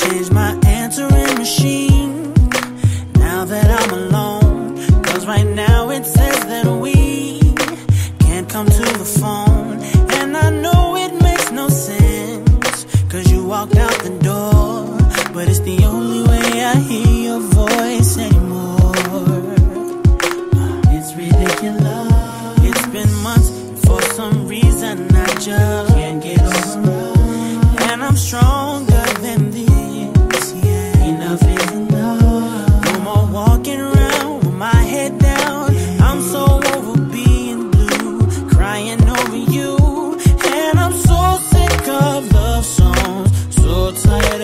changed my answering machine now that I'm alone. Cause right now it says that we can't come to the phone. And I know it makes no sense. Cause you walked out the door. But it's the only way I hear your voice anymore. It's ridiculous. It's been months. For some